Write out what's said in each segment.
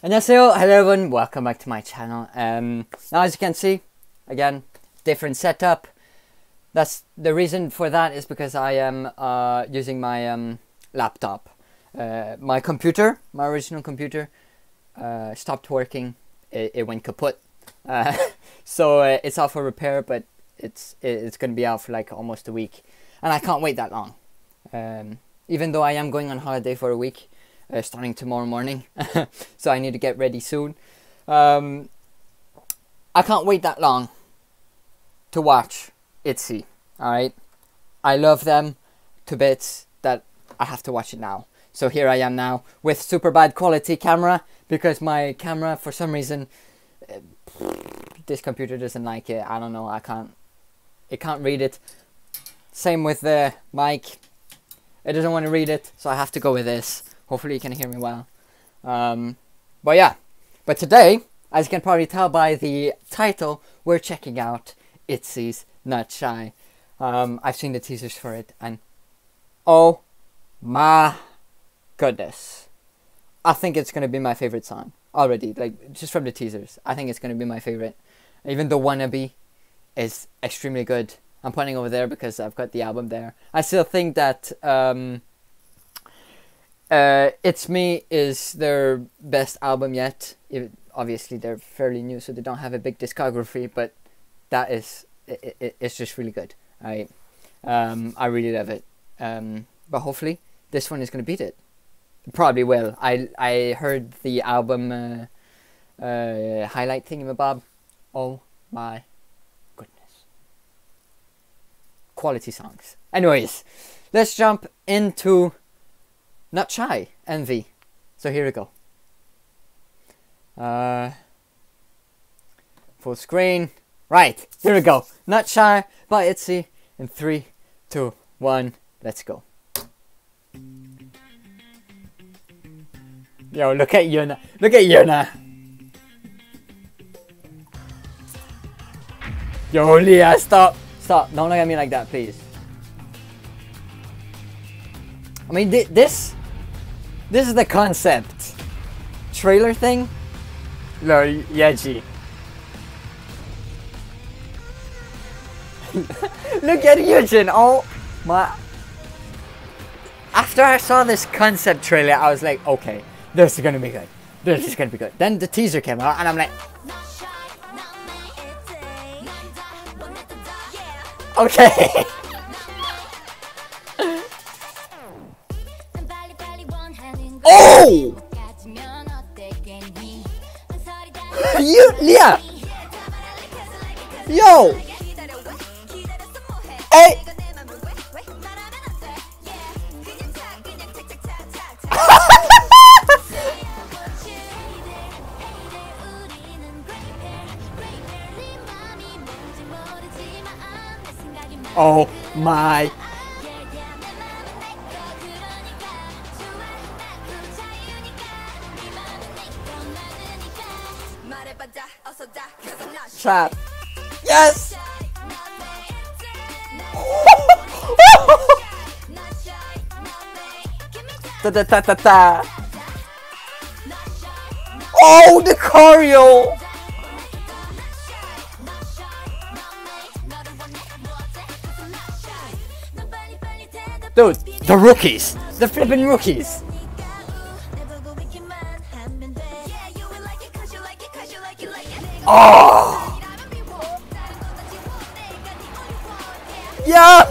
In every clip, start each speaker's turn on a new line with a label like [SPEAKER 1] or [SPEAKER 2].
[SPEAKER 1] Annyeonghaseyo, hello everyone, welcome back to my channel. Um, now as you can see, again, different setup. That's the reason for that is because I am uh, using my um, laptop. Uh, my computer, my original computer, uh, stopped working. It, it went kaput. Uh, so uh, it's out for repair, but it's it's going to be out for like almost a week. And I can't wait that long. Um, even though I am going on holiday for a week, uh, starting tomorrow morning, so I need to get ready soon. Um, I can't wait that long to watch ITZY. All right, I love them to bits that I have to watch it now. So here I am now with super bad quality camera because my camera for some reason uh, this computer doesn't like it. I don't know. I can't. It can't read it. Same with the mic. It doesn't want to read it, so I have to go with this. Hopefully you can hear me well. Um, but yeah. But today, as you can probably tell by the title, we're checking out Itzy's Not Shy. Um, I've seen the teasers for it, and oh my goodness. I think it's gonna be my favorite song already. Like just from the teasers, I think it's gonna be my favorite. Even though Wannabe is extremely good. I'm pointing over there because I've got the album there. I still think that um, uh, It's Me is their best album yet. It, obviously, they're fairly new, so they don't have a big discography, but that is it, it, it's just really good. I um, I really love it. Um, but hopefully, this one is gonna beat it. Probably will. I I heard the album uh, uh, highlight thingamabob. Oh my goodness. Quality songs. Anyways, let's jump into Not Shy MV. So here we go. Uh, full screen. Right, here we go. Not Shy by Itzy in three, two, one, let's go. Yo, look at Yuna. Look at Yuna. Yo, Lia, stop. Stop. Don't look at me like that, please. I mean, thi- this... This is the concept. Trailer thing? No, Yeji. Look at Ryujin. Oh my. After I saw this concept trailer, I was like, okay, this is gonna be good. This is gonna be good. Then the teaser came out, and I'm like, okay. You, Lia! Yo! Hey! Oh my. Trap. Yes! Ta ta ta ta ta. Oh, the choreo! Dude, the rookies! The flipping rookies! Oh! Yeah!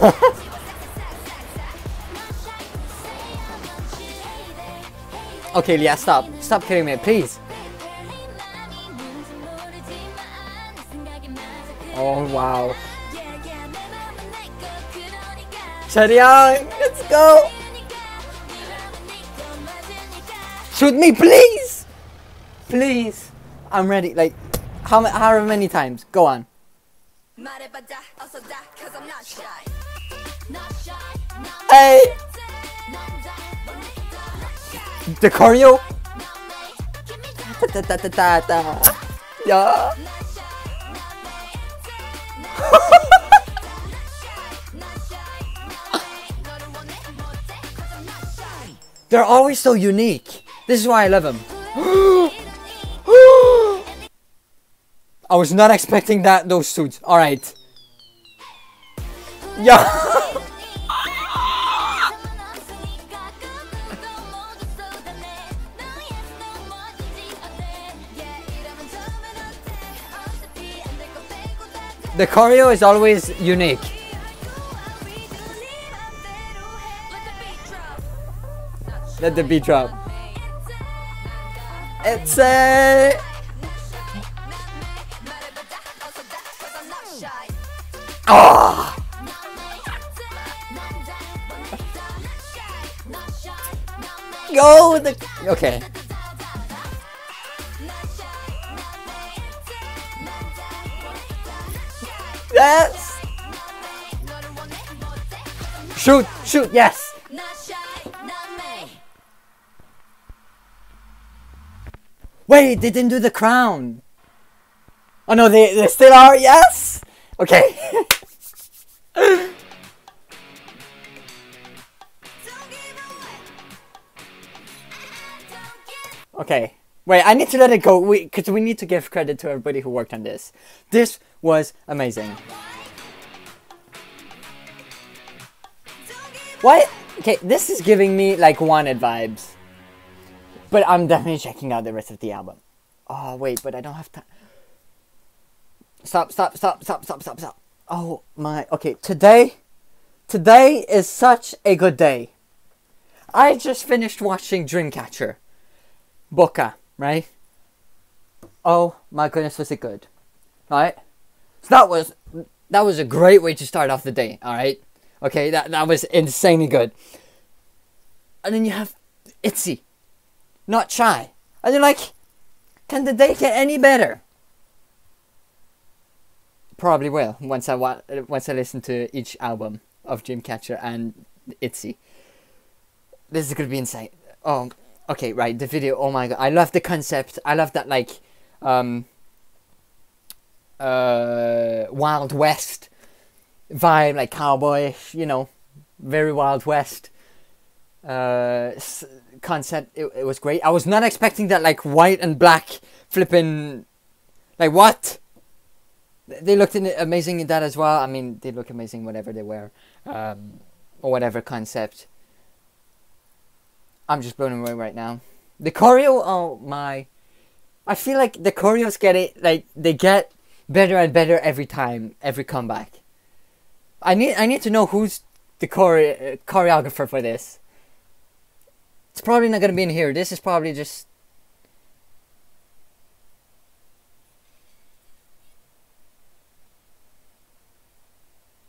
[SPEAKER 1] okay, Lia, stop. Stop kidding me, please. Oh, wow. Chaeryeong, let's go! Shoot me, please! Please! I'm ready, like, how, however many times. Go on. Hey! The choreo? Yeah. They're always so unique. This is why I love them. Was not expecting that those suits. All right. Yeah. the choreo is always unique. Let the beat drop. It's a. Oh! Go the. Okay. Yes. Shoot! Shoot! Yes. Wait, they didn't do the crown. Oh no, they, they still are, yes? Okay. okay. Wait, I need to let it go because we, we need to give credit to everybody who worked on this. This was amazing. What? Okay, this is giving me like wanted vibes. But I'm definitely checking out the rest of the album. Oh, wait, but I don't have time. Stop, stop, stop, stop, stop, stop, stop. Oh my, okay, today, today is such a good day. I just finished watching Dreamcatcher. Boca, right? Oh my goodness, was it good. Right? So that was, that was a great way to start off the day, alright? Okay, that, that was insanely good. And then you have Itzy not shy. And you're like, can the day get any better? Probably will once I wa- once I listen to each album of Dreamcatcher and Itzy. This is gonna be insane. Oh, okay, right. The video. Oh my god, I love the concept. I love that like, um, uh, Wild West vibe, like cowboyish. You know, very Wild West. Uh, concept. It, it was great. I was not expecting that like white and black flipping. Like what? They looked amazing in that as well. I mean, they look amazing whatever they wear, um, or whatever concept. I'm just blown away right now. The choreo, oh my! I feel like the choreos get it like they get better and better every time, every comeback. I need I need to know who's the chore- choreographer for this. It's probably not going to be in here. This is probably just...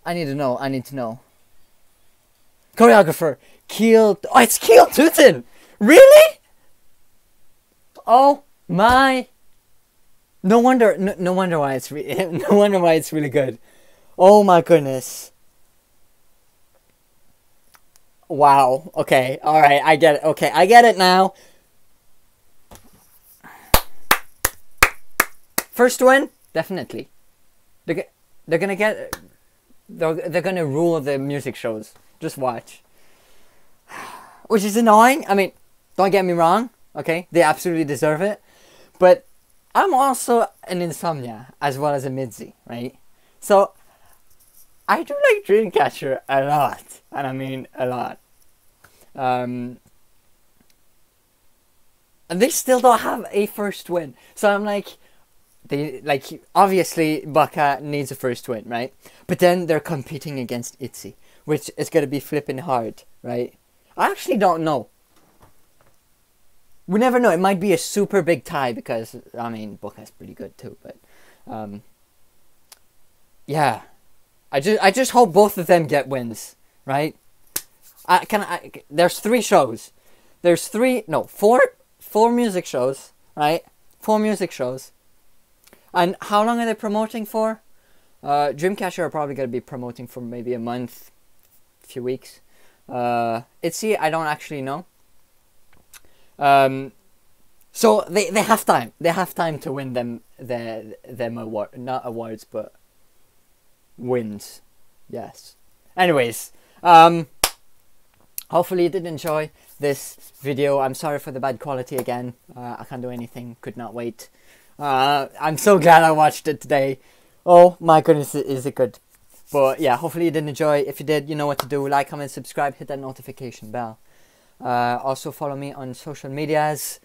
[SPEAKER 1] I need to know. I need to know. Choreographer. Kiel... Oh, it's Kiel Tutin! Really? Oh my... No wonder, no, no wonder why it's no wonder why it's really good. Oh my goodness. Wow. Okay. All right. I get it. Okay. I get it now. First win, definitely. They're, they're gonna get. They're, they're gonna rule the music shows. Just watch. Which is annoying. I mean, don't get me wrong. Okay, they absolutely deserve it. But I'm also an insomnia as well as a midzy, right? So I do like Dreamcatcher a lot, and I mean a lot. Um, and they still don't have a first win. So I'm like, they like obviously Baka needs a first win, right? But then they're competing against Itzy, which is gonna be flipping hard, right? I actually don't know. We never know. It might be a super big tie because I mean Baka's pretty good too, but um, yeah, I just I just hope both of them get wins, right? I can I there's three shows. There's three no, four four music shows, right? Four music shows. And how long are they promoting for? Uh, Dreamcatcher are probably gonna be promoting for maybe a month, a few weeks. Uh, Itzy I don't actually know. Um, so they, they have time. They have time to win them the them award not awards but wins. Yes. Anyways, um, hopefully you did enjoy this video. I'm sorry for the bad quality again. Uh, I can't do anything. Could not wait. Uh, I'm so glad I watched it today. Oh my goodness, is it good? But yeah, hopefully you did enjoy. If you did, you know what to do. Like, comment, subscribe, hit that notification bell. Uh, also follow me on social medias.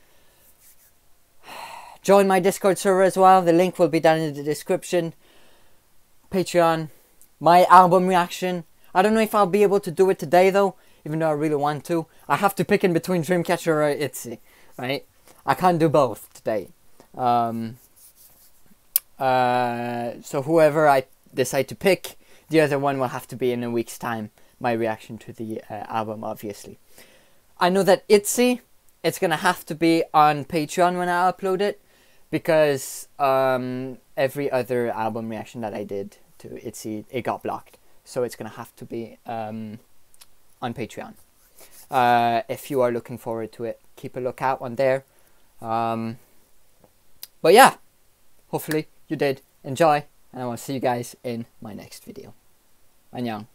[SPEAKER 1] Join my Discord server as well. The link will be down in the description. Patreon. My album reaction. I don't know if I'll be able to do it today though, even though I really want to. I have to pick in between Dreamcatcher or Itzy, right? I can't do both today. Um, uh, so whoever I decide to pick, the other one will have to be in a week's time. My reaction to the uh, album, obviously. I know that Itzy, it's gonna have to be on Patreon when I upload it, because um, every other album reaction that I did to Itzy, it got blocked. So it's gonna have to be um, on Patreon. Uh, if you are looking forward to it, keep a lookout on there. Um, but yeah, hopefully you did enjoy, and I will see you guys in my next video. Annyeong.